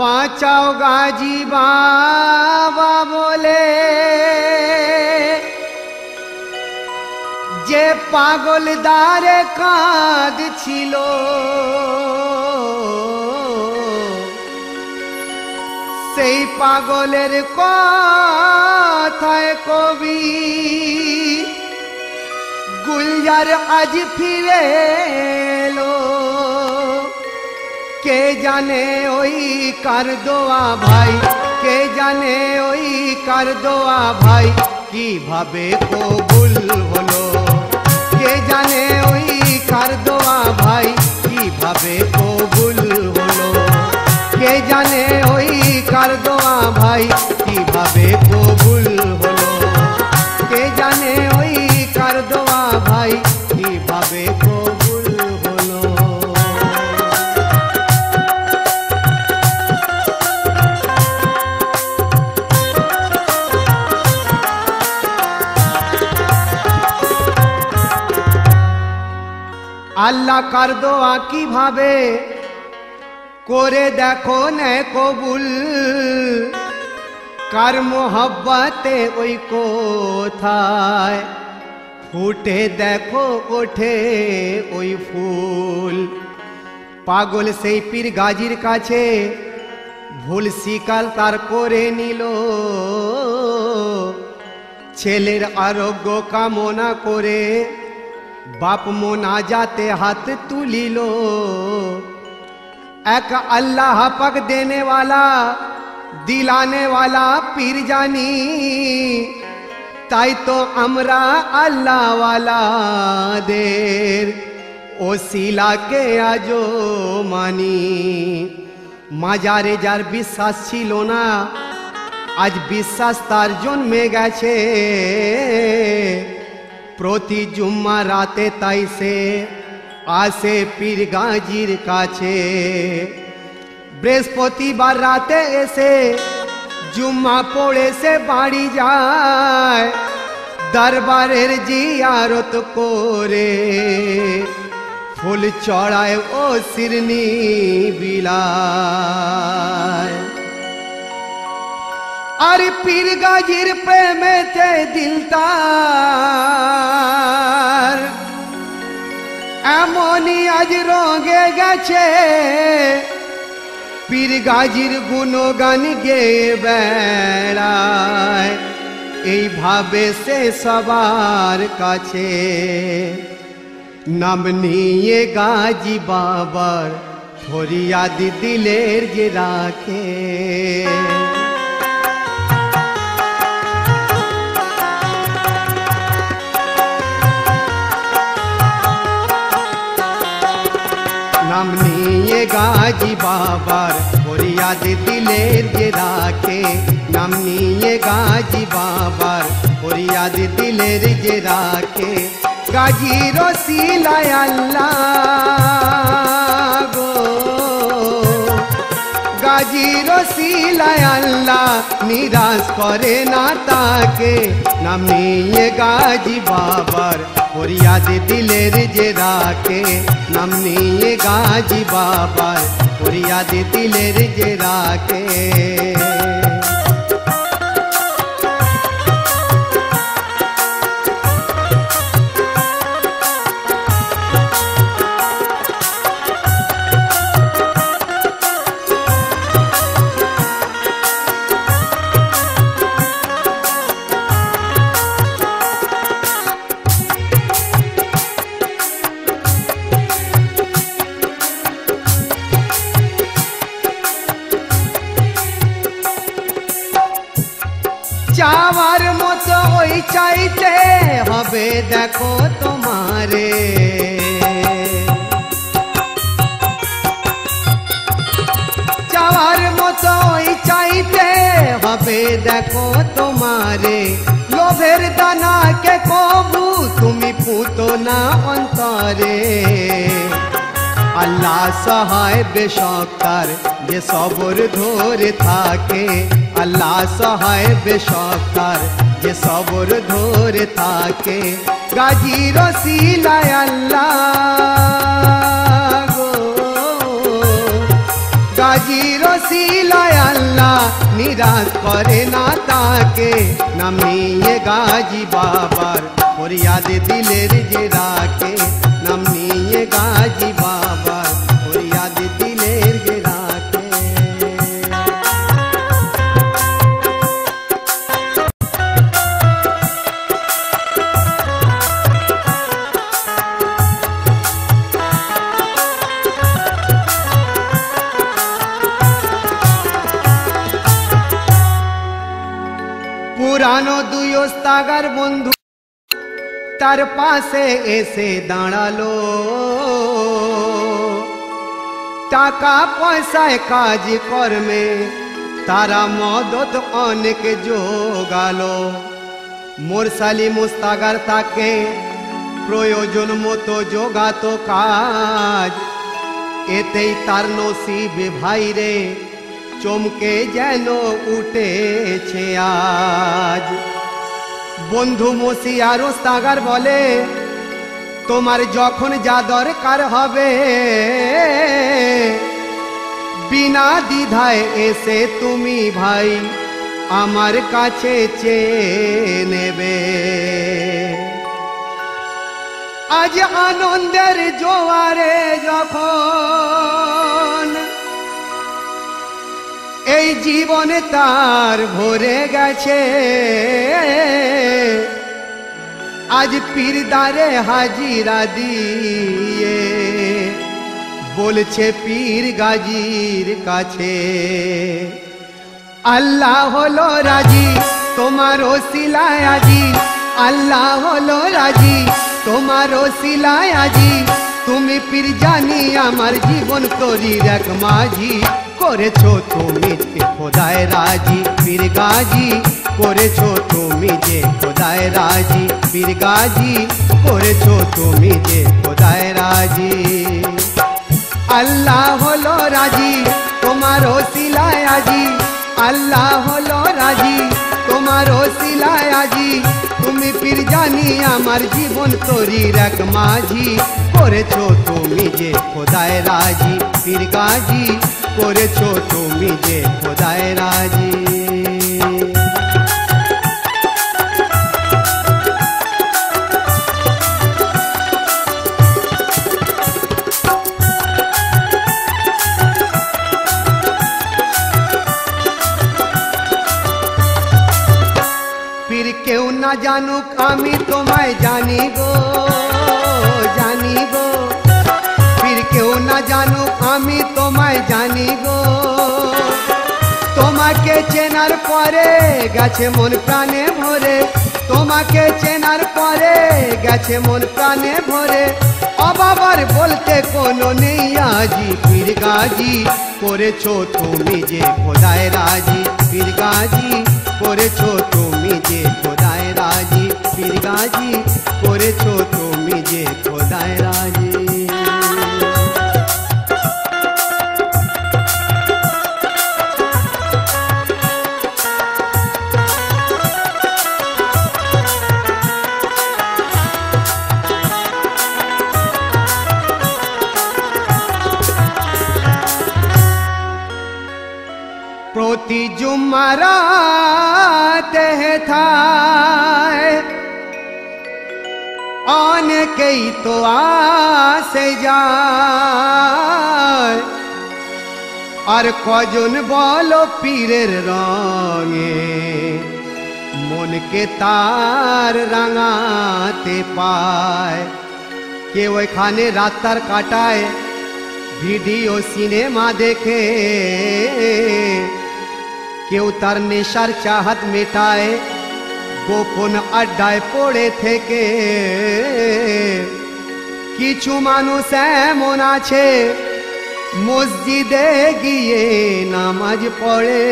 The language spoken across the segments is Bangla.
বাঁচাও গাজী বাবা বলে। যে পাগল কাঁদ ছিল সেই পাগলের কথায় কবি গুলজার আজ ফিরে এলো। কে জানে ওই কার দোয়া ভাই? কে জানে ওই কার দোয়া ভাই? কীভাবে কবুল হলো? কে জানে ওই কার দোয়া ভাই? কীভাবে কবুল হলো? কে জানে ওই কার দোয়া ভাই? কীভাবে কবুল হলো? কে জানে ওই কার দোয়া ভাই? কীভাবে আল্লাহ কার দোয়া কীভাবে? করে দেখো নে কবুল। কার মোহব্বতে ওই কোথায়? ফুটে দেখো, ওঠে ওই ফুল। পাগল সেই পীর গাজীর কাছে ভুল শিকাল তার করে নিল। ছেলের আরোগ্য কামনা করে বাপ মোনাজাতে হাত তুলিল। এক আল্লাহ পাক দেনে দিলানেওয়ালা দিলানে পীর জানি। তাই তো আমরা আল্লাহওয়ালাদের ও শিলাকে আজ মানি। মাজারে যার বিশ্বাস ছিল না, আজ বিশ্বাস তার জন্মে গেছে। প্রতি জুম্মা রাতে তাই সে আসে পীর গাজির কাছে। বৃহস্পতিবার রাতে এসে জুম্মা পড়ে সে বাড়ি যায়, দরবারের জিয়ারত করে। ফুল চড়ায় ও সিরনি বিলায়। আর পীর গাজির প্রেমেতে দিল তার। এমনই আজ রঙে গেছে। পীর গাজির গুণগান গেয়ে বেড়ায়। এইভাবে সে সবার কাছে। নাম নিয়ে গাজি বাবার ফরিয়াদ দিলের যে রাখে। নিয়ে গাজি বাবার ফরিয়াদ দিলের যে রাখে নাম নিয়ে গাজি বাবার ফরিয়াদ দিলের যে রাখে গাজি রসিলায় আল্লাহ গো গাজি রসিলায় আল্লাহ নিরাশ করে না তাকে নাম নিয়ে গাজি বাবার ফরিয়াদ দিলের যে রাখে নাম নিয়ে গাজি বাবার ফরিয়াদ দিলের যে রাখে চাইতে হবে, দেখো তোমারে। চাওয়ার মতো ওই চাইতে হবে, দেখো তোমারে। লোভের দানাকে কবু তুমি পুতো না অন্তরে। আল্লাহ সহায় বেশকার যে সবর ধরে থাকে। আল্লাহ সহায় বেশকার যে সবর ধরে থাকে গাজী রসিলায় আল্লাহ গো গাজী রসিলা নিরাশ করে না তাকে নামিয়ে গাজি বাবার ফরিয়াদ দিলের যে রাখে নাম নিয়ে গাজি বাবার দুই ওস্তাগার বন্ধু তার পাশে এসে দাঁড়ালো টাকা পয়সায় কাজ কর্মে তারা মদত অনেক যোগালো মোরসালি মুস্তাগার তাকে প্রয়োজন মতো যোগাতো কাজ এতেই তার নসিবে ভাইরে চমকে যেন উঠেছে আজ বন্ধু মসি আর ওস্তাগার বলে, তোমার যখন যা দরকার হবে, বিনা দ্বিধায় এসে তুমি ভাই আমার কাছে চেয়ে নেবে। আজ আনন্দের জোয়ারে যখন এই জীবনে তার ভরে গেছে আজ পীরদারে হাজিরা দিয়ে বলছে পীর গাজির কাছে আল্লাহ হলো রাজি তোমার ওসিলায় আজি আল্লাহ হলো রাজি তোমার ওসিলায় আজি তুমি পীর জানি আমার জীবন তরির এক মাঝি করেছো তুমি যে খোদায় রাজি পীর গাজি করেছো তুমি যে খোদায় রাজি পীর গাজি করেছো তুমি যে খোদায় রাজি আল্লাহ হলো রাজি তোমার ওসিলায় আজি আল্লাহ হলো রাজি তোমার ওসিলায় আজি তুমি পীর জানি আমার জীবন তরির এক মাঝি করেছো তুমি যে খোদায় রাজি পীর গাজি করেছো তুমি যে খোদায় রাজি জানুক, আমি তোমায় জানি গো জানি গো পীর কেউ না জানুক, আমি তোমায় জানি গো তোমাকে চেনার পরে গেছে মন প্রাণে ভরে। তোমাকে চেনার পরে গেছে মন প্রাণে ভরে। অবাবার বলতে কোনো নেই আজি, পীর গাজি, করেছ তুমি যে খোদায় রাজি। পীর গাজি, করেছ তুমি যে খোদায় बिरगा जी और অনেকেই তো আসে যায় আর কজন বলো পীরের রঙে মনকে তার রাঙাতে পায় কেউ এখানে রাত্তার কাটায় ভিডিও সিনেমা দেখে কেউ তার নেশার চাহাত মেটায় গোপন আড্ডায় পড়ে থেকে কিছু মানুষ এমন আছে, মসজিদে গিয়ে নামাজ পড়ে।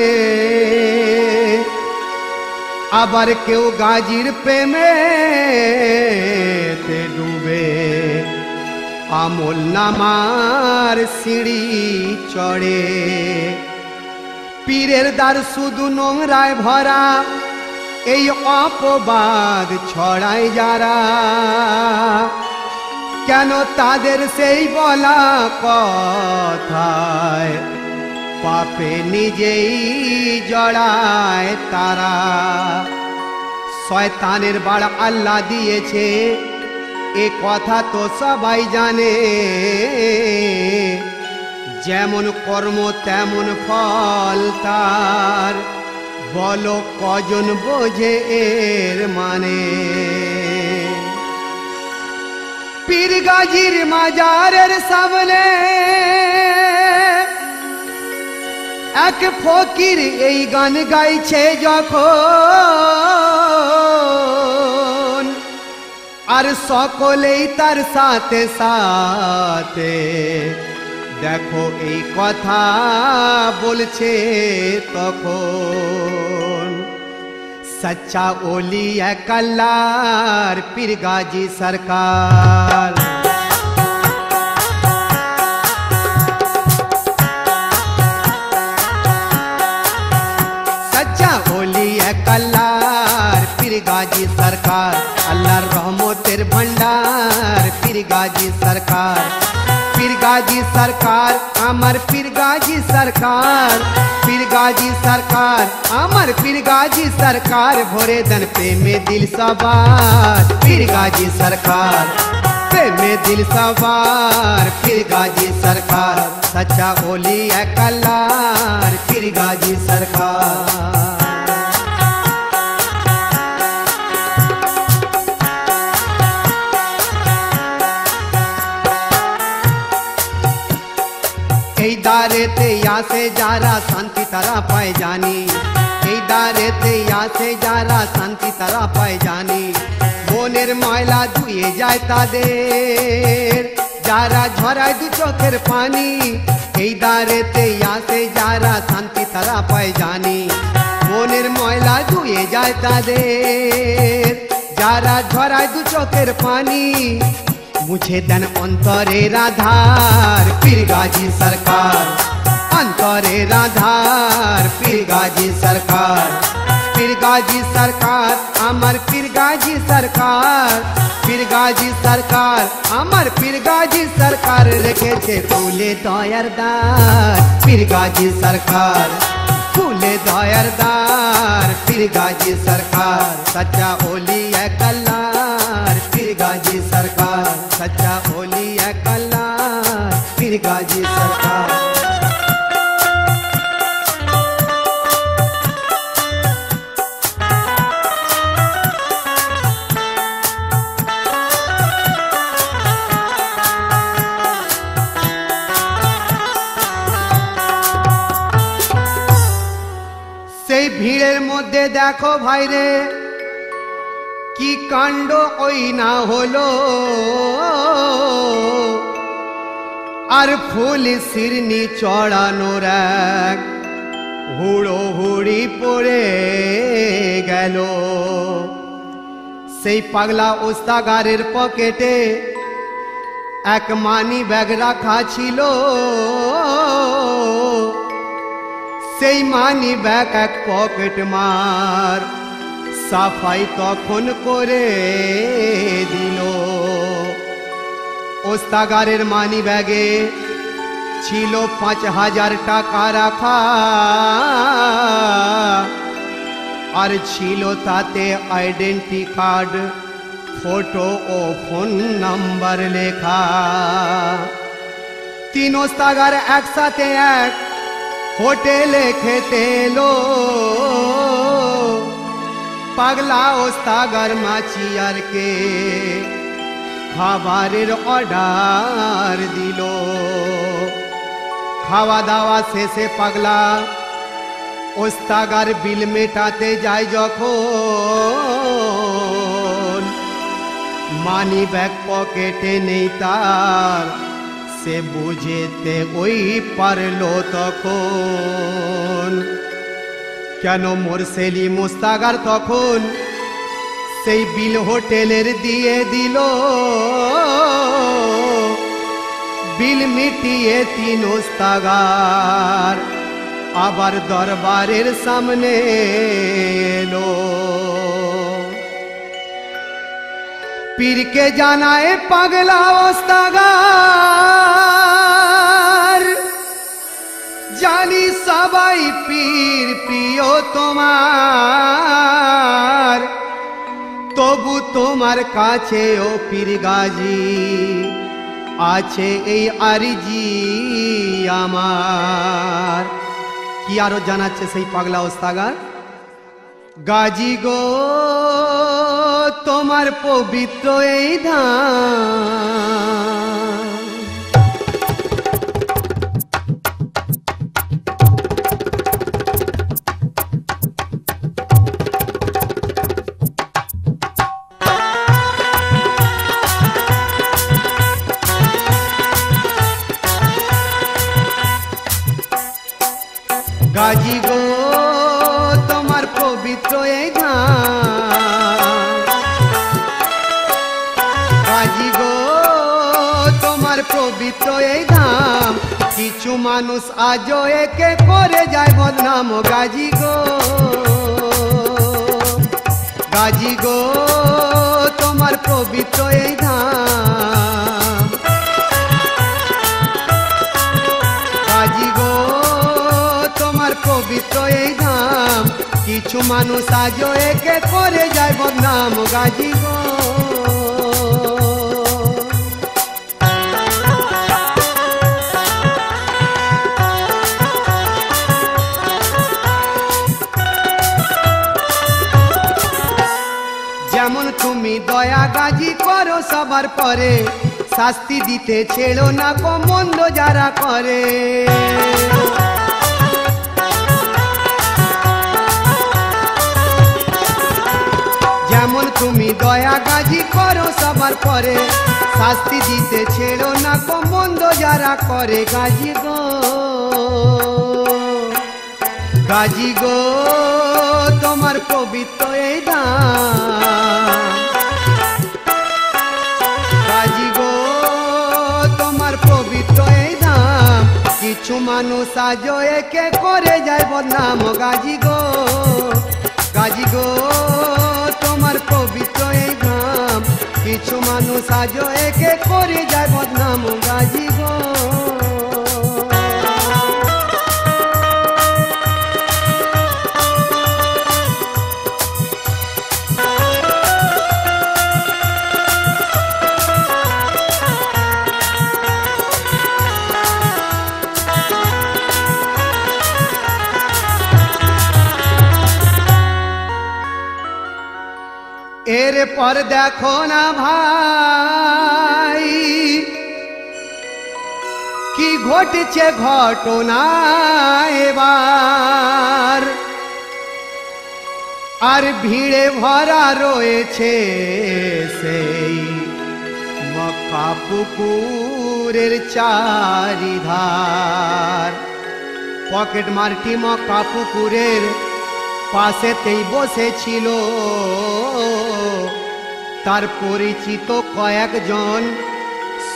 আবার কেউ গাজির প্রেমে ডুবে। আমল নামার সিঁড়ি চড়ে। পীরের দ্বার শুধু নোংরায় ভরা, এই অপবাদ ছড়ায় যারা। কেন তাদের সেই বলা কথায়? পাপে নিজেই জড়ায় তারা। শয়তানের বাড় আল্লাহ দিয়েছে, এ কথা তো সবাই জানে। যেমন কর্ম, তেমন ফল তার। বলো কজন বোঝে এর মানে? পীর গাজির মাজারের সামনে। এক ফকির এই গান গাইছে যখন, আর সকলেই তার সাথে সাথে, দেখো এই কথা বলছে তখন। सच्चा ओली है कल्लार सरकार गाजी सरकार। है पीर गाजी सरकार। अल्लाह रहमो तेर भंडार, पीर गाजी सरकार। पीर गाजी सरकार, अमर पीर गाजी सरकार। गाजी सरकार, अमर पीर गाजी सरकार, भोरे दन पे में दिल सवार। पीर गाजी सरकार, पे में दिल सवार। पीर गाजी सरकार, सच्चा ओली कलार पीर गाजी सरकार। দারেতে আসে যারা শান্তি তারা পায় জানি এই দারেতে আসে যারা শান্তি তারা পায় জানি মনের ময়লা ধুয়ে যায় তাদের যারা ঝরায় দু চোখের পানি এই দারেতে আসে যারা শান্তি তারা পায় জানি মনের ময়লা ধুয়ে যায় তাদের যারা ঝরায় দু চোখের পানি মুছে দেন অন্তরে রাধার পীর গাজী সরকার अंतरे राधार पीरगाजी सरकार। पीरगाजी सरकार, अमर पीरगाजी सरकार। पीरगाजी सरकार, अमर पीरगाजी सरकार, रखे थे फूले दौरदार पीरगाजी सरकार। फूले दौरदार पीरगाजी सरकार, सच्चा होली है कलार पीरगाजी सरकार, सच्चा होली है कलार पीरगाजी सरकार। দেখো ভাইরে, কি কাণ্ড ওই না হলো। আর ফুল শিরনি চড়ানোর এক হুড়ো হুড়ি পড়ে গেল। সেই পাগলা ওস্তাগারের পকেটে এক মানি ব্যাগ রাখা ছিল। সেই মানি ব্যাগ এক পকেট মার। সাফাই তখন করে দিল। ওস্তাগারের মানি ব্যাগে ছিল পাঁচ হাজার টাকা রাখা। আর ছিল তাতে আইডেন্টি কার্ড, ফটো ও ফোন নাম্বার লেখা। তিন ওস্তাগার একসাথে এক হোটেলে খেতে এলো পাগলা ওস্তাগার মাছিয়ারকে খাবারের অর্ডার দিল খাওয়া দাওয়া শেষে পাগলা ওস্তাগার বিল মেটাতে যায় যখন মানি ব্যাগ পকেটে নেই তার সে বুঝেতে ওই পারল তখন। কেন মোর সেলি মুস্তাগার তখন সেই বিল হোটেলের দিয়ে দিল। বিল মিটিয়ে তিন ওস্তাগার আবার দরবারের সামনে এলো। পীরকে জানায় পাগলা ওস্তাগার জানি সবাই পীর, প্রিয় তোমার। তবু তোমার কাছে ও পীর গাজি আছে এই আরজি আমার। কি আরও জানাচ্ছে সেই পাগলা ওস্তাগার গাজি গো। তোমার পবিত্র এই ধাম। মানুষ আজও একে করে যায় বদনাম, গাজি গো। গাজি গো, তোমার পবিত্র এই ধাম। গো, তোমার এই ধাম। কিছু মানুষ আজও একে করে যায় বদনাম, গাজি গো। দয়া গাজি করো সবার পরে। শাস্তি দিতে ছেড়ো না গো মন্দ যারা করে। যেমন তুমি দয়া গাজি করো সবার পরে, শাস্তি দিতে ছেড়ো না গো মন্দ যারা করে। গাজি গো গাজি গো, তোমার পবিত্র এই দাম কিছু মানুষ আজ একে করে যায় বদনাম। গাজি গো গাজি গো, তোমার পবিত্র এই গ্রাম। কিছু মানুষ আজও একে করে যায় বদনাম। এরপর দেখো না ভাই, কি ঘটছে ঘটনা এবার? আর ভিড়ে ভরা রয়েছে সেই মক্কা পুকুরের চারিধার। পকেট মারটি মক্কা পুকুরের পাশেতেই বসেছিল। তার পরিচিত কয়েকজন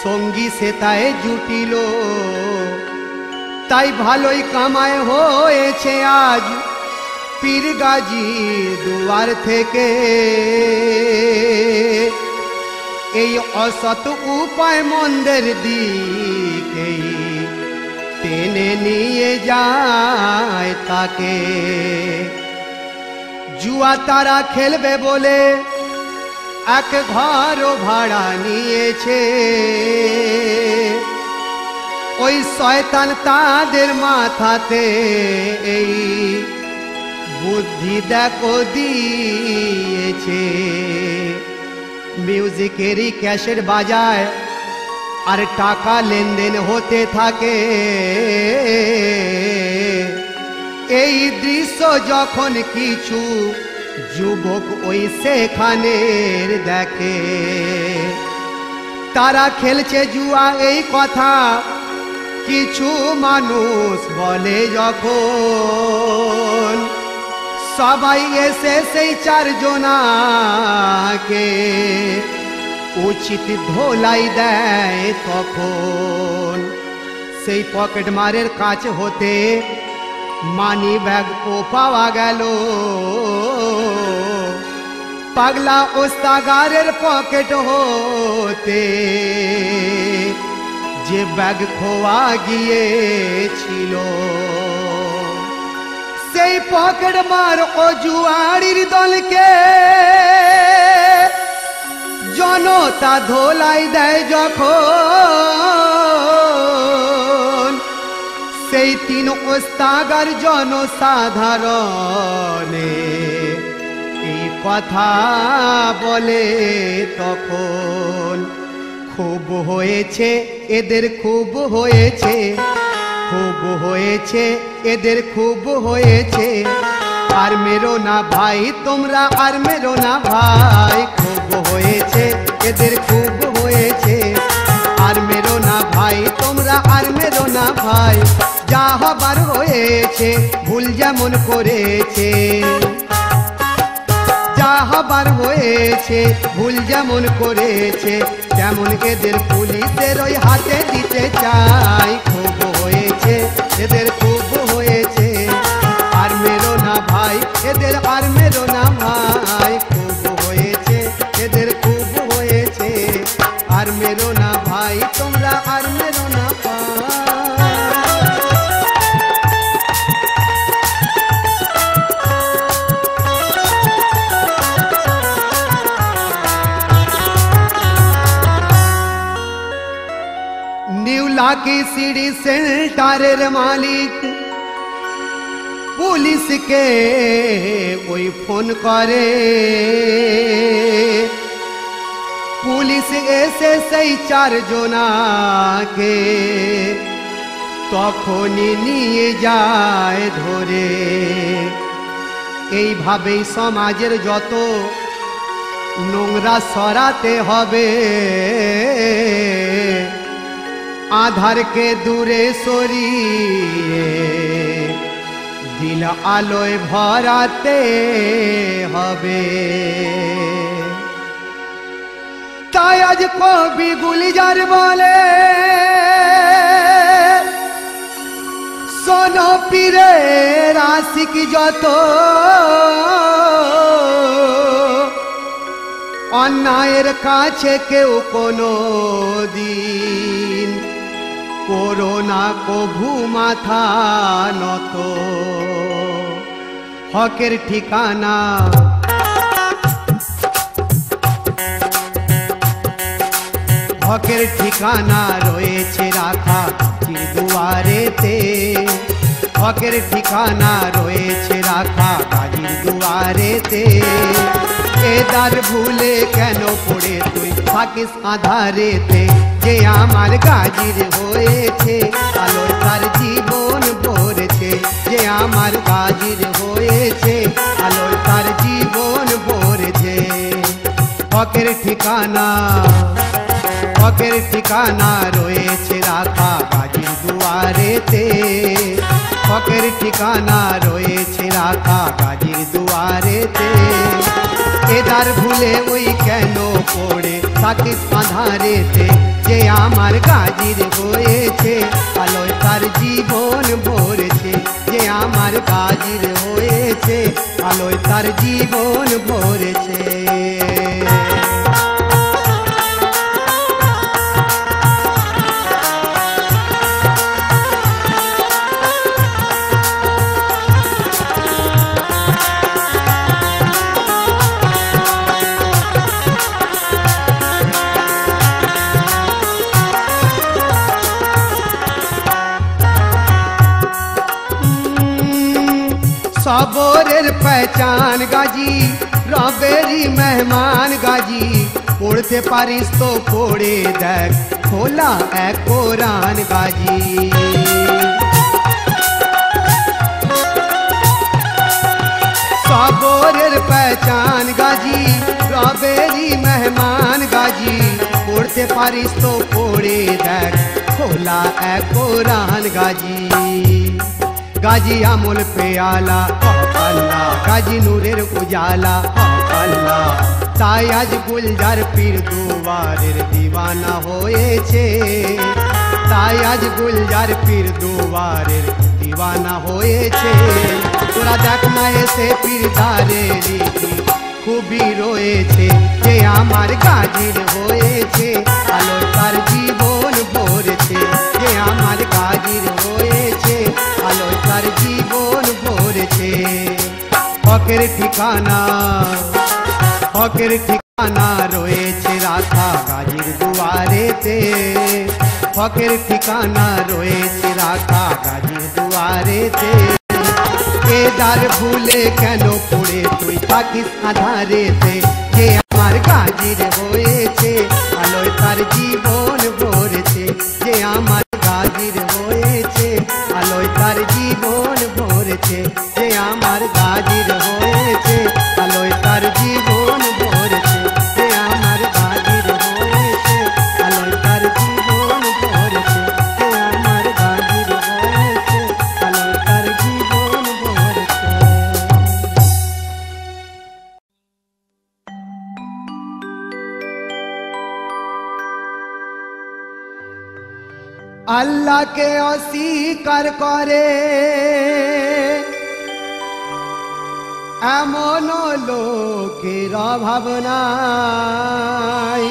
সঙ্গী সেতায় জুটিল। তাই ভালোই কামায় হয়েছে আজ পীর গাজি দুয়ার থেকে। এই অসৎ উপায় মন্দের দিকেই টেনে নিয়ে যায় তাকে। জুয়া তারা খেলবে বলে এক ঘর ভাড়া নিয়েছে। ওই শয়তান তাদের মাথাতে এই বুদ্ধি দেখো দিয়েছে। মিউজিকেরই ক্যাশের বাজায় আর টাকা লেনদেন হতে থাকে। এই দৃশ্য যখন কিছু যুবক ওই সেখানের দেখে। তারা খেলছে জুয়া এই কথা, কিছু মানুষ বলে যখন। সবাই এসে সেই চারজনাকে উচিত ধোলাই দেয় তখন। সেই পকেট মারের কাছ হতে মানি ব্যাগ ও পাওয়া গেল। পাগলা ওস্তাগারের পকেট হতে যে ব্যাগ খোয়া গিয়েছিল। সেই পকেট মার অজুয়ারির দলকে জনতা ধোলাই দেয় যখন সেই তিন ওস্তাগার জনসাধারণে এই কথা বলে তখন? খুব হয়েছে, এদের খুব হয়েছে। খুব হয়েছে, এদের খুব হয়েছে। আর মেরো না ভাই, তোমরা আর মেরো না ভাই। খুব হয়েছে, এদের খুব হয়েছে। আর মেরো না ভাই মেরো না ভাই, যা হবার হয়েছে, ভুল যেমন করেছে। যা হবার হয়েছে, ভুল যেমন করেছে, তেমন এদের পুলিশের ওই হাতে দিতে চাই, খুব হয়েছে, এদের খুব নিউ লাকি সিডি সেন্টারের মালিক পুলিশকে ওই ফোন করে পুলিশ এসে সেই চার জনাকে তখনই নিয়ে যায় ধরে এইভাবেই সমাজের যত নোংরা সরাতে হবে আধারকে দূরে সরিয়ে, দিল আলোয় ভরাতে হবে। তাই আজ কবি গুলিজার বলে, শোনো পীরে, রাশিক যত অন্যায়ের কাছে কেউ কোনো দিন করোনা কভু মাথা নত। হকের ঠিকানা হকের ঠিকানা রয়েছে রাখা দুয়ারেতে। হকের ঠিকানা রয়েছে রাখা কাজির দুয়ারেতে। এদার ভুলে কেন পড়ে তুই থাকিস আধারেতে? যে আমার গাজির হয়েছে আলোয় তার জীবন ভরেছে যে আমার গাজির হয়েছে আলোয় তার জীবন ভরেছে হকের ঠিকানা হকের ঠিকানা রয়েছে রাখা গাজির দুয়ারেতে হকের ঠিকানা রয়েছে রাখা গাজির দুয়ারেতে এদার ভুলে ওই কেন পড়ে থাকিস আধারেতে যে আমার গাজির হয়েছে, আলোয় তার জীবন ভরেছে। যে আমার গাজির হয়েছে, আলোয় তার জীবন ভরেছে। সবরের পহচান গাজি রবেরি মেহমান গাজি পড়তে পারিস তো পড়ে দেখ খোলা এক কোরআন গাজি সবরের পহচান গাজি রবেরি মেহমান গাজি পড়তে পারিস তো পড়ে দেখ খোলা এক কোরআন গাজি গাজী আমল পেয়ালা, আল্লাহ। গাজী নূরের উজালা, আল্লাহ। তাই আজ গুলজার পীর দুবারের দিওয়ানা হয়েছে। তাই আজ গুলজার পীর দুবারের দিওয়ানা হয়েছে। তোরা দেখ না এসে পীর দারের খুবই রয়েছে। যে আমার গাজীর হয়েছে, আলো তার জীবন ভরেছে। যে আমার গাজীর হয়েছে আলো তার জীবন ভরেছে হকের ঠিকানা হকের ঠিকানা রয়েছে রাখা গাজীর দুয়ারেতে হকের ঠিকানা রয়েছে রাখা গাজীর দুয়ারেতে এ দ্বার ভুলে কেন পড়ে তুই থাকিস আধারেতে যে আমার গাজীর হয়েছে আলোয় তার জীবন আল্লাহকে অস্বীকার করে। এমন লোকের অভাব নাই।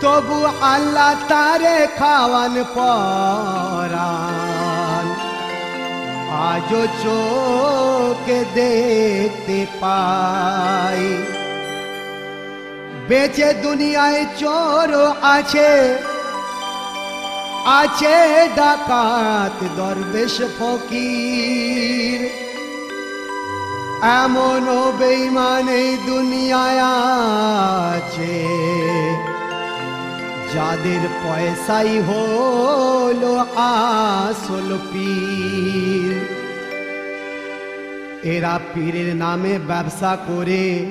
তবু আল্লাহ তারে খাওয়ান পরান। আজও চোখে দেখতে পাই। বেঁচে দুনিয়ায় চোর আছে। আছে ডাকাত দরবেশ ফকির। এমন বেইমান দুনিয়ায় আছে। যাদের পয়সাই হলো আসল পীর। এরা পীরের নামে ব্যবসা করে,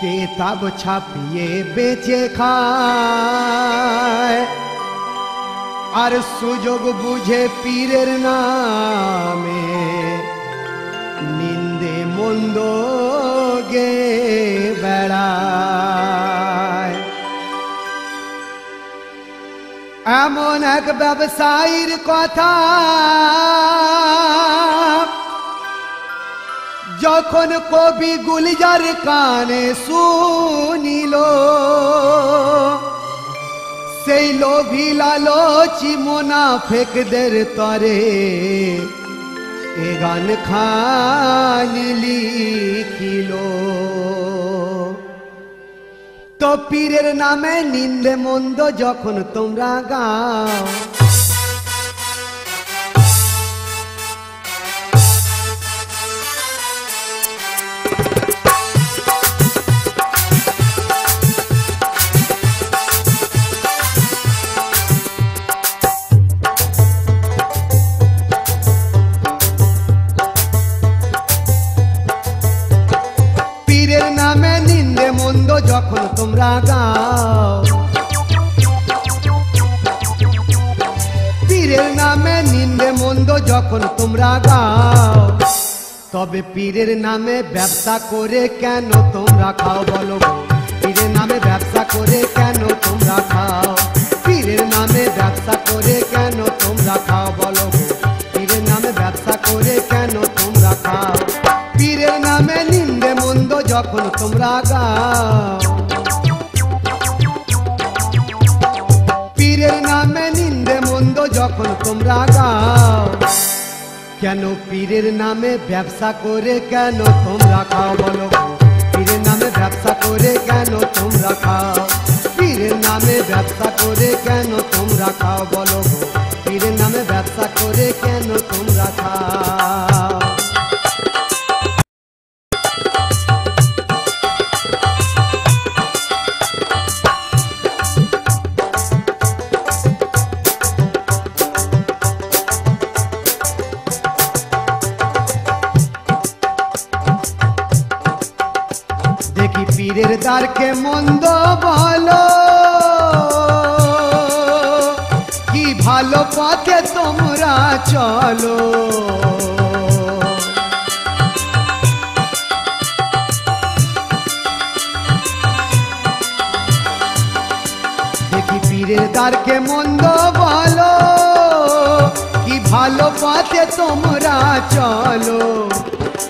কেতাব ছাপিয়ে বেচে খায়। আর সুযোগ বুঝে পীরের নামে নিন্দে মন্দ গে বেড়ায়। এমন এক ব্যবসায়ীর কথা যখন কবি গুলজার কানে শুনিল সেই লোভী লালচি মোনাফেকদের তরে, এ গান খান লিখিল। তো পীরের নামে নিন্দে মন্দ যখন তোমরা গাও তোমরা গাও। পীরের নামে নিন্দে মন্দ যখন তোমরা গাও। তবে পীরের নামে ব্যবসা করে কেন তোমরা খাও বলো? পীরের নামে ব্যবসা করে কেন তোমরা খাও? পীরের নামে ব্যবসা করে কেন তোমরা খাও বলো? পীরের নামে ব্যবসা করে কেন তোমরা খাও? পীরের নামে নিন্দে মন্দ যখন তোমরা গাও। যখন তোমরা গাও। কেন পীরের নামে ব্যবসা করে কেন তোমরা খাও বলো? পীরের নামে ব্যবসা করে কেন তোমরা খাও? পীরের নামে ব্যবসা করে কেন তোমরা খাও বলো? পীরের নামে ব্যবসা করে কেন তোমরা খাও? mundo.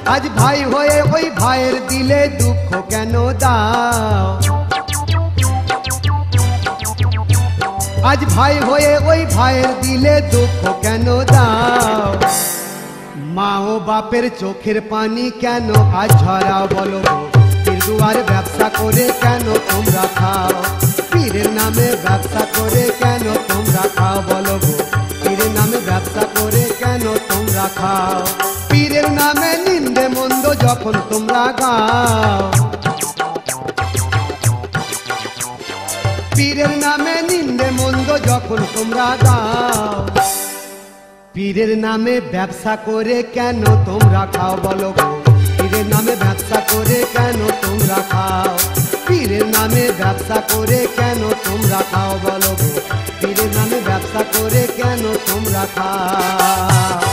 আজ ভাই হয়ে ওই ভাইয়ের দিলে দুঃখ কেন দাও? আজ ভাই হয়ে ওই ভাইয়ের দিলে দুঃখ কেন দাও? মা ও বাপের চোখের পানি কেন আজ ঝরাও বলো? দুয়ার ব্যবসা করে কেন তোমরা খাও? পীরের নামে ব্যবসা করে কেন তোমরা খাও বলো গো? পীরের নামে ব্যবসা করে কেন তোমরা খাও? পীরের নামে যখন তোমরা গাও। পীরের নামে নিন্দে মন্দ যখন তোমরা গাও। পীরের নামে ব্যবসা করে কেন তোমরা খাও বলো পীরের নামে ব্যবসা করে কেন তোমরা খাও? পীরের নামে ব্যবসা করে কেন তোমরা খাও বলো পীরের নামে ব্যবসা করে কেন তোমরা খাও?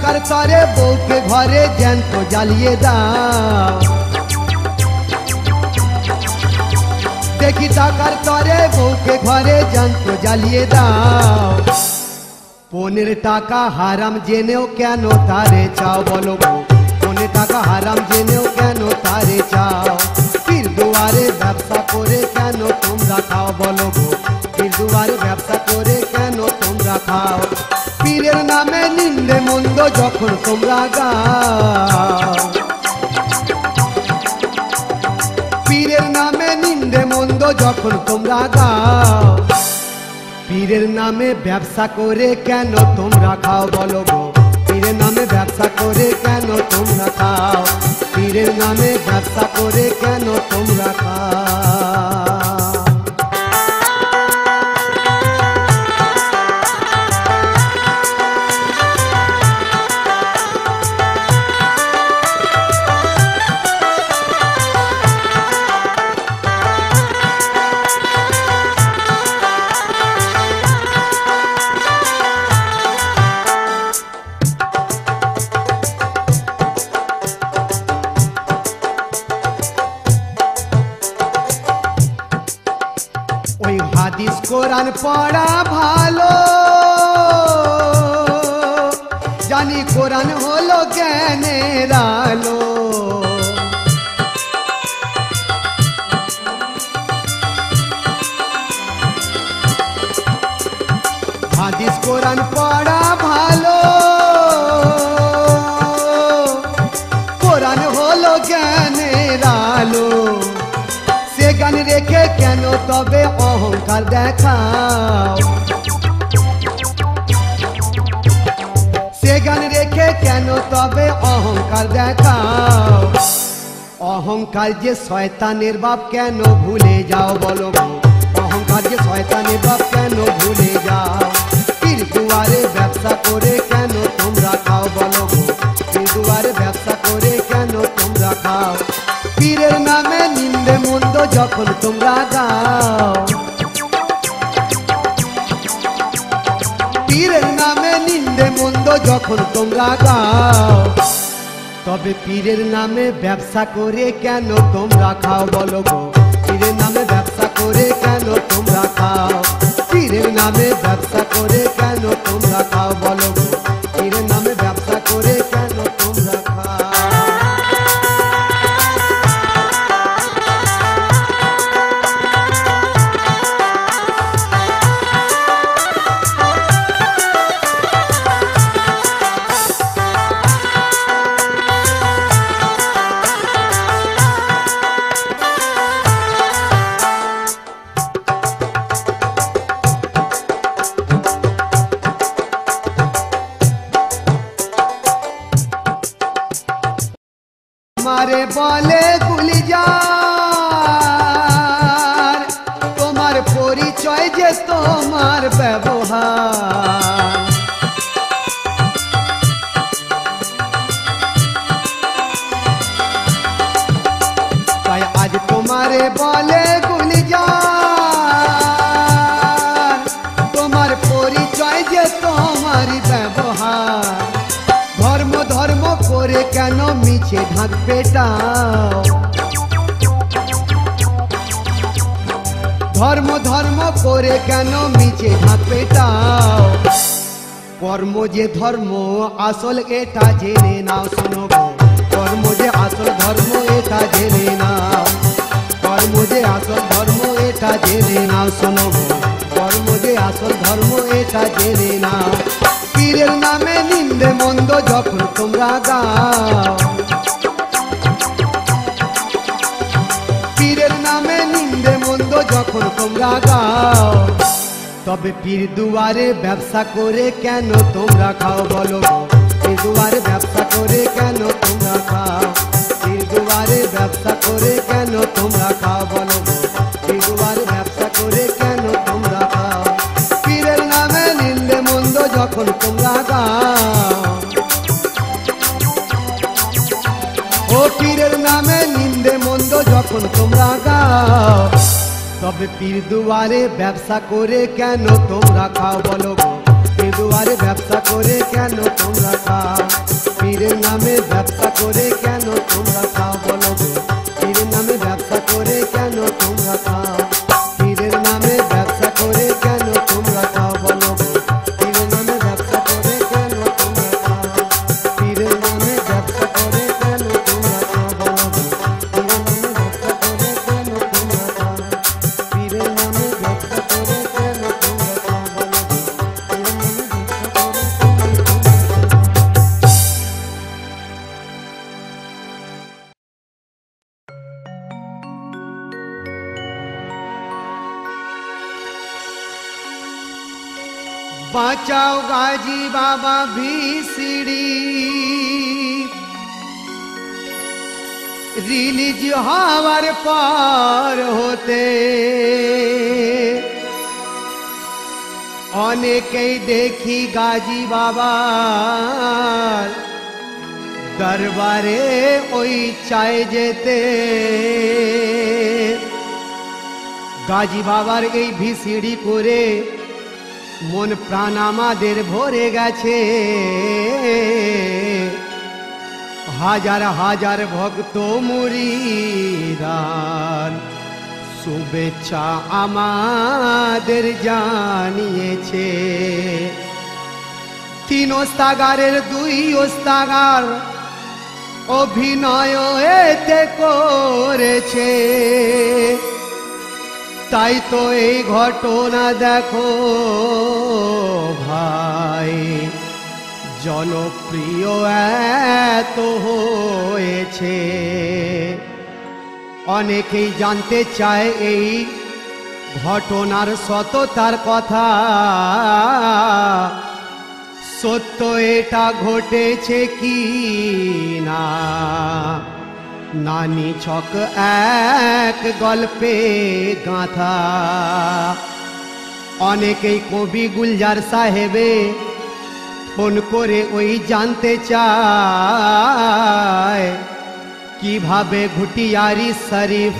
দেখি টাকার তরে বউকে ঘরে জ্যান্ত জ্বালিয়ে দাও দেখি টাকার তরে বউকে ঘরে যন্ত্র জ্বালিয়ে দাও পনের টাকা হারাম জেনেও কেন তারে চাও বলো গো পনের টাকা হারাম জেনেও কেন তারে চাও পীর দুয়ারে ব্যবসা করে কেন তোমরা খাও বলো গো নিন্দে যখন তোমরা গাও পীরের নামে নিন্দে মন্দ যখন তোমরা গাও পীরের নামে ব্যবসা করে কেন তোমরা খাও বলো গো? পীরের নামে ব্যবসা করে কেন তোমরা খাও? পীরের নামে ব্যবসা করে কেন তোমরা খাও? পড়া ভালো জানি কোরআন হলো জ্ঞানের আলো হাদিস কোরআন পড়া ভালো কোরআন হলো জ্ঞানের তবে অহংকার দেখাও। সে গান রেখে কেন তবে অহংকার দেখাও? অহংকার যে শয়তানের বাপ কেন ভুলে যাও বলো অহংকার যে শয়তানের বাপ কেন ভুলে যাও? দুয়ারে ব্যবসা করে কেন তোমরা খাও বলো দুয়ারে ব্যবসা করে কেন তোমরা খাও? যখন তোমরা গাও। পীরের নামে নিন্দে মন্দ যখন তোমরা গাও। তবে পীরের নামে ব্যবসা করে কেন তোমরা খাও বলো গো? পীরের নামে ব্যবসা করে কেন তোমরা খাও? পীরের নামে ব্যবসা করে কেন তোমরা খাও বলো গো? পেটাও ধর্ম ধর্ম করে কেন মিছে ঢাক পেটাও? কর্ম যে ধর্ম, আসল এটা জেনে নাও শোনো কর্ম যে আসল ধর্ম, এটা জেনে নাও। কর্ম যে আসল ধর্ম, এটা জেনে নাও শোনো কর্ম যে আসল ধর্ম, এটা জেনে নাও। পীরের নামে নিন্দে মন্দ যখন তোমরা গাও। যখন তোমরা গাও তবে পীর দুয়ারে ব্যবসা করে কেন তোমরা খাও বলো পীর দুয়ারে ব্যবসা করে কেন তোমরা খাও? পীর দুয়ারে ব্যবসা করে কেন তোমরা খাও বলো পীর দুয়ারে ব্যবসা করে কেন তোমরা খাও? পীরের নামে নিন্দে মন্দ যখন তোমরা গাও ও পীরের নামে নিন্দে মন্দ যখন তোমরা গাও তবে পীর দুয়ারে ব্যবসা করে কেন তোমরা খাও বলো গো? পীর দুয়ারে ব্যবসা করে কেন তোমরা খাও? পীরের নামে ব্যবসা করে কেন তোমরা খাও বলো গো? বাঁচাও গাজী বাবা ভিসিড়ি রিলিজ হওয়ার পর হতে অনেকেই দেখি গাজী বাবার দরবারে ওই চায় যেতে গাজী বাবার এই ভিসিড়ি করে মন প্রাণ আমাদের ভরে গেছে। হাজার হাজার ভক্ত মুরিদান, শুভেচ্ছা আমাদের জানিয়েছে। তিন ওস্তাগারের, দুই ওস্তাগার অভিনয় এতে করেছে। তাই তো এই ঘটনা দেখো ভাই। জনপ্রিয় এত হয়েছে। অনেকেই জানতে চায় এই ঘটনার সততার কথা। সত্য এটা ঘটেছে কি না? নানি ছক এক গল্পে গাঁথা অনেকেই কবি গুলজার সাহেবে ফোন করে ওই জানতে চায় কিভাবে ঘুটিয়ারি শরীফ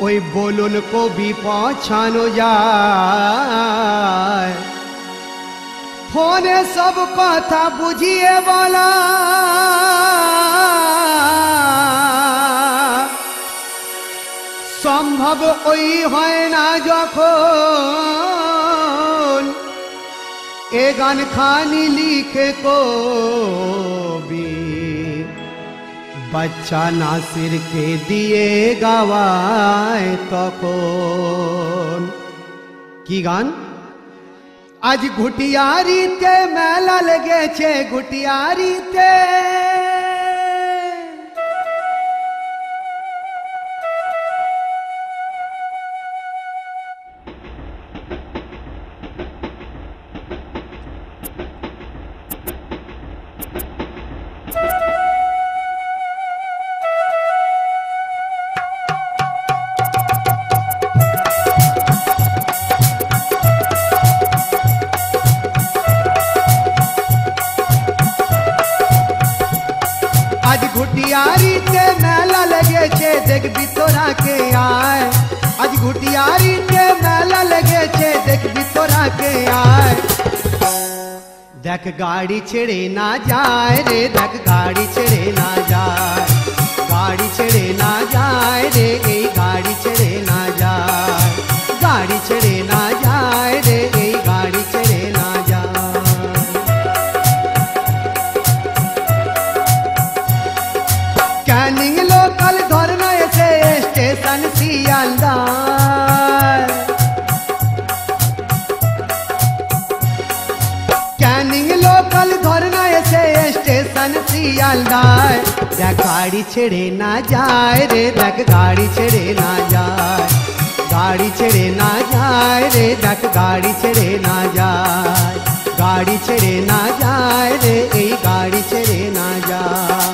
ওই বলুন কবি পৌঁছানো যায় ফোনে সব কথা বুঝিয়ে বলা সম্ভব ওই হয় না যখন এ গান খানি লিখে কবি বাচ্চা নাসিরকে দিয়ে গাওয়ায় তখন কি গান আজ ঘুটিয়ারিতে মেলা লেগেছে ঘুটিয়ারিতে गाड़ी छेड़े ना जाए रे धक गाड़ी छेड़े राजा गाड़ी छेड़े ना जाए रे देख गाड़ी छेड़े ना जाए। गाड़ी छेड़े ना जाए रे देख गाड़ी छेड़े ना जाए। गाड़ी छेड़े ना जाए रे गाड़ी छेड़े ना जाए।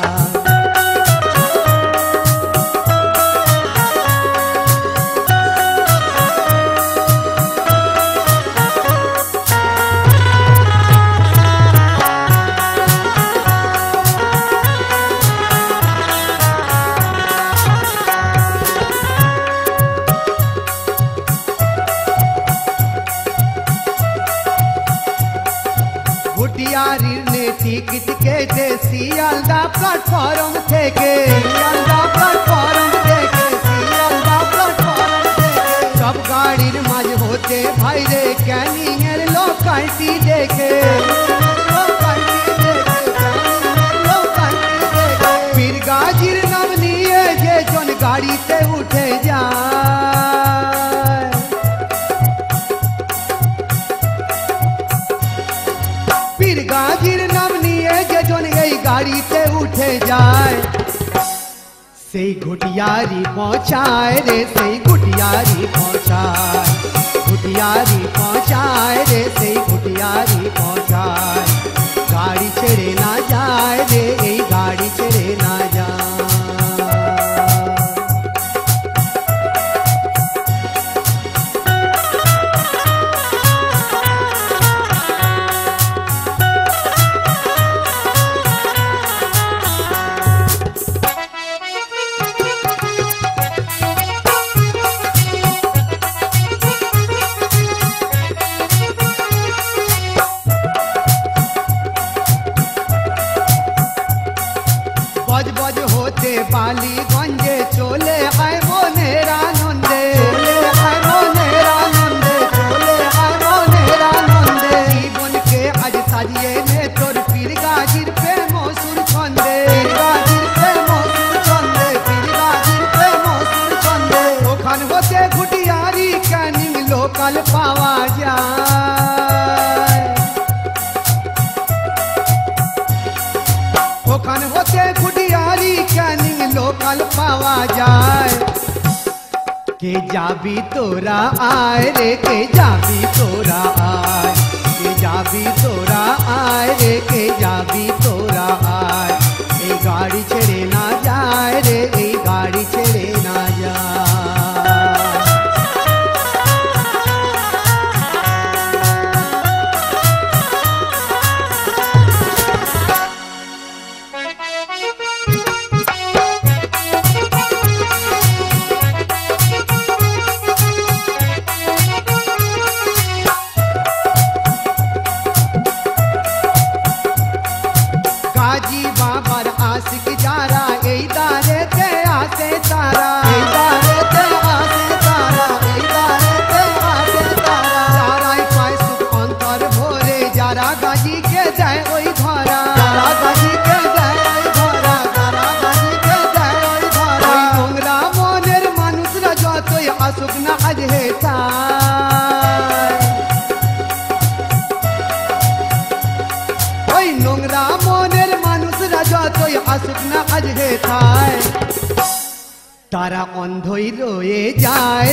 জ্ঞানীর লোকালটি দেখে পীর গাজির নাম নিয়ে যে জন গাড়িতে উঠে যায় পীর গাজির নাম নিয়ে যে জন এই গাড়িতে উঠে যায় সেই ঘুটিয়ারি পৌঁছায় রে সেই ঘুটিয়ারি পৌঁছায় कुटियारी पहुँचाए रे से कुटियारी पहुँचाए। गाड़ी चढ़े ना जा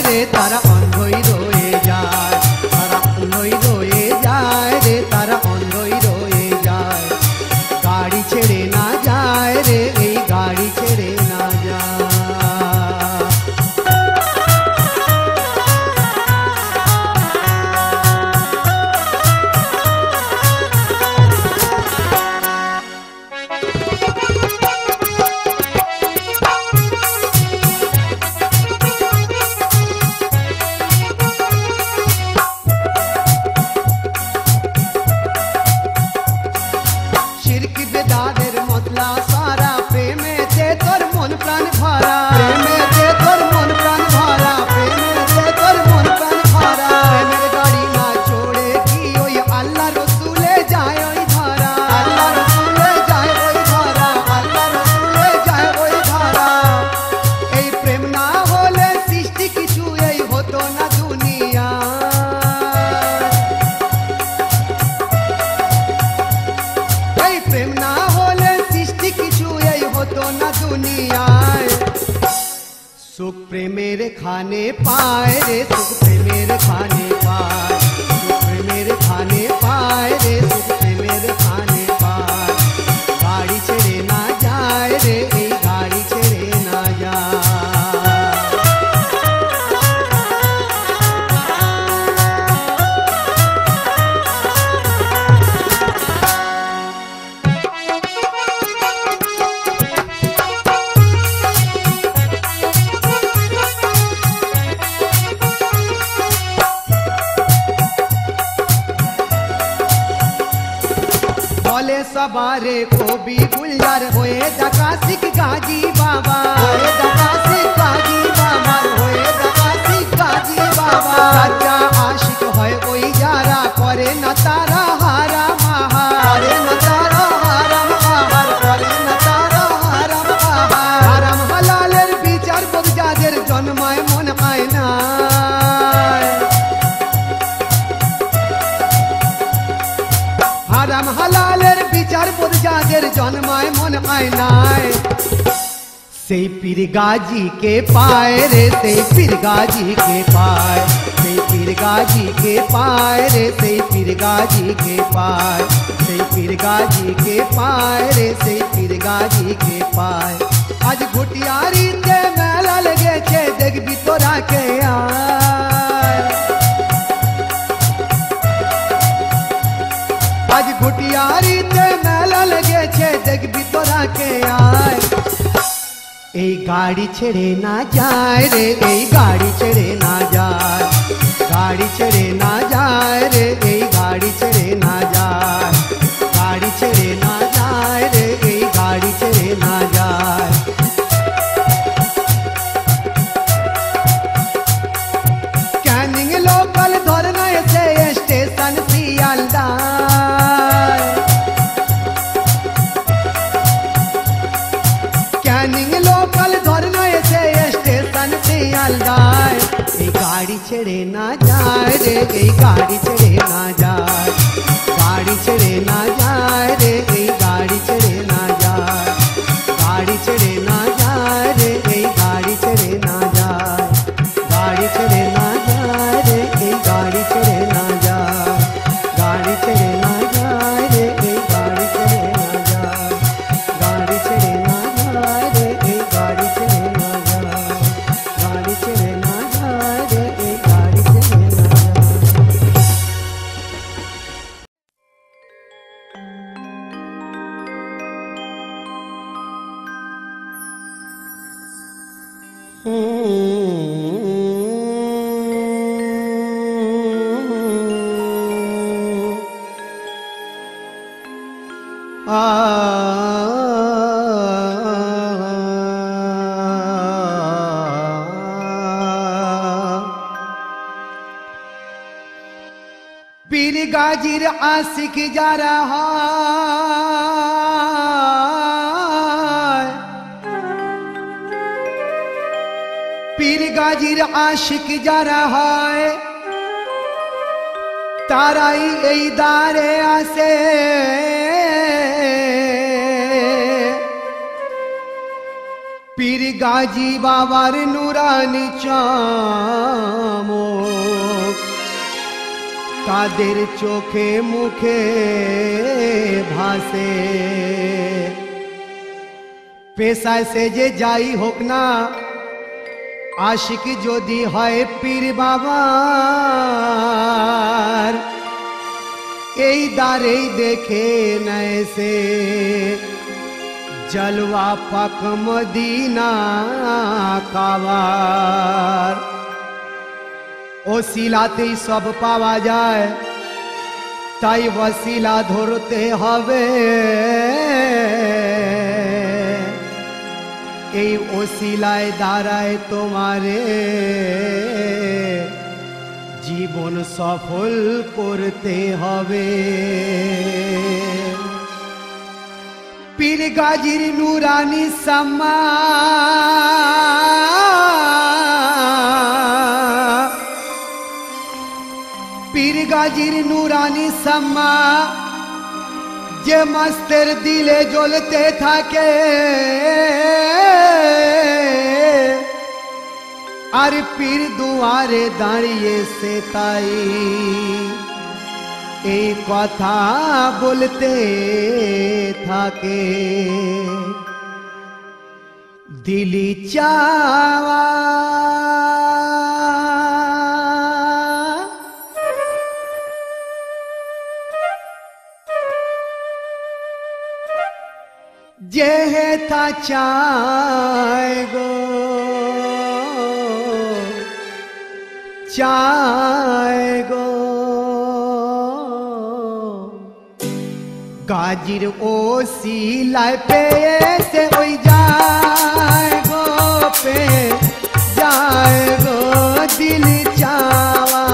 रे तारा सुख पे मेरे खाने पाए रे, सुख पे मेरे खाने पाए, सुख पे मेरे खाने पाए रे, सुख पे मेरे बाबा को भी गुलजार होए दका गाजी बाबा। होए दका गाजी बाबा, होए दका गाजी बाबा। राजा आशिक होए, कोई जारा करे ना तारा। नाय से पीर गाजी के पाए रे से पीर गाजी के पाए। से पीर गाजी के पाए रे से पीर गाजी के पाए। से पीर गाजी के पाए रे से पीर गाजी के पाए। आज गुटियारी ते मेला लगे छे देख भी तो के यार आज गुटियारी লেগেছে দেখবি তোরা কে আয় এই গাড়ি ছেড়ে না যায় রে এই গাড়ি ছেড়ে না যায় গাড়ি ছেড়ে না लिख जा रहा पीर गाजिर आशिक जा रहा है। ताराई इदारे आसे। पीर गाजी बाबार नूरानी चामो। তাদের চোখে মুখে ভাসে পেশায় সে যে যাই হোক না আশিক যদি হয় পীর বাবার এই দ্বারেই দেখে নেয় সে জলওয়া পাক মদিনা কাবার ও শিলাতেই সব পাওয়া যায়। তাই ওসিলা ধরতে হবে। এই ওসিলায় দ্বারায় তোমারে। জীবন সফল করতে হবে। পীর গাজির নুরানি সাম্মা। পীর গাজির নুরানি সাম্মা যে মাস্তের দিলে জ্বলতে থাকে আর পীর দুয়ারে দাঁড়িয়ে সে তাই এই কথা বলতে থাকে দিলি চাওয়া यह था चाय गो। चाय गो। गाजिर ओ सी लाए पे से ओई जाए गो पे। जाए दिल चावा।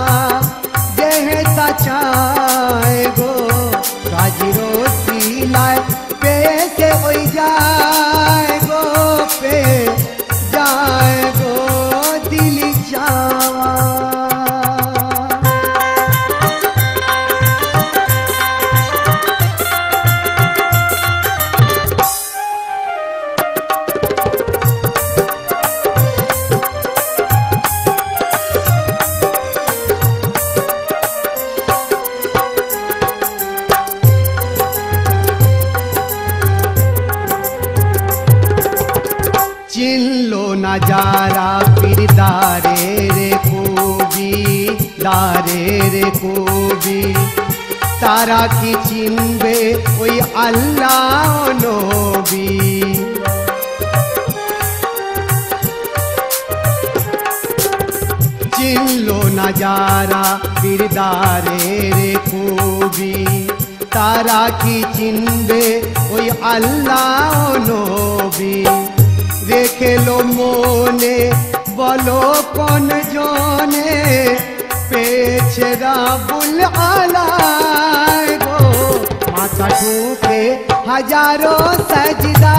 यह था चाय गो। गाजिर ओ सी लाए पे hoy ya go pe দারে রে কবি তারা কি চিনবে ওই আল্লাহ নবী চিনলো না যারা পীরদারে রে কবি তারা কি চিনবে ওই আল্লাহ নবী রেখেলো মনে বলো কোন জনে से आला गो। हज़ारों सजदा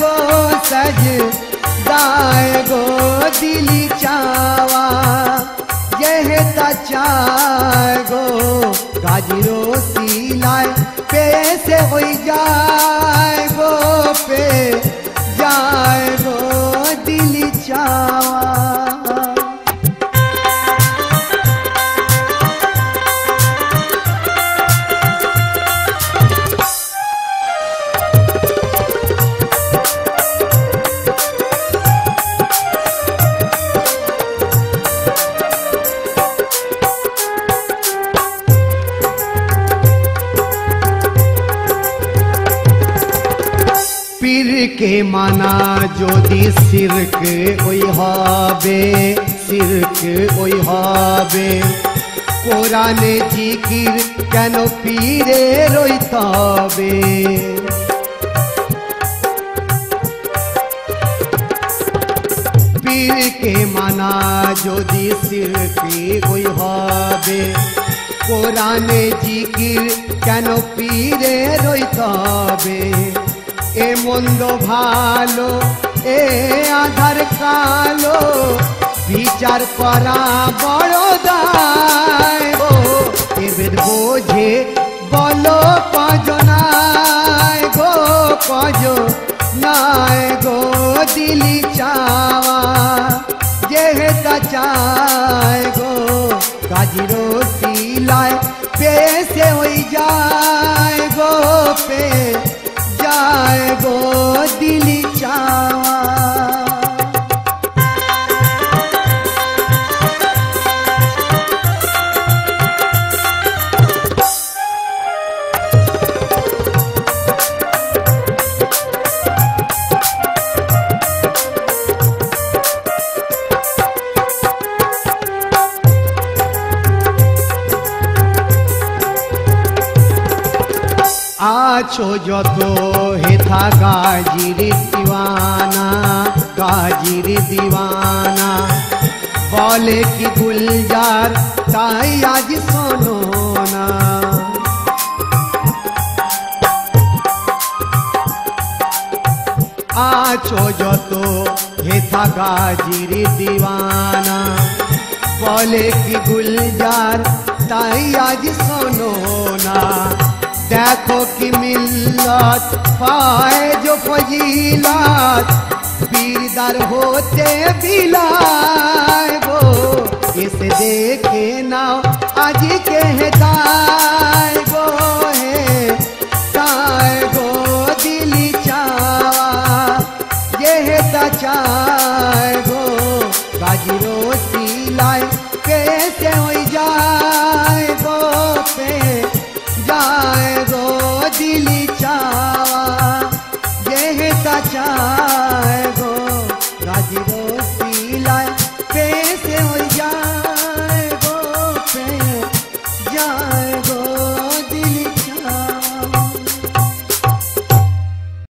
गो सजदा गो दिली चावा। यह गो। गाजरो सीलाए पे से हो जाए गो पे। পীরকে মানা যদি সিরক ওই হবে সিরক ওই হবে কোরআনে জিকির কেন পীরে রই তবে পীরকে মানা যদি সিরকি ওই হবে কোরআনে জিকির কেন পীরে রই তবে এ মন্দ ভালো, এ আধার কালো, বিচার করা বড় দায়। এবার বোঝে বলো কজনায় গো কজ নাই গো দিলি চাওয়া। যেহেতা চায় গো কাজিরো শিলায় পেশে ওই যায় গো। আছো যত হেথা গাজির দিওয়ানা গাজির দিওয়ানা বলে কি গুলজার তাই আজ শোনো না देखो कि मिल्लत, पाए जो फजीलत। वीरदार होते बिलाए वो, इसे देखे ना, आज के है गो है। गो दिली चावा ये है गो गाजी रोटी लाए, कैसे हो दिली चावा यह का चाहे गो राज़ी रो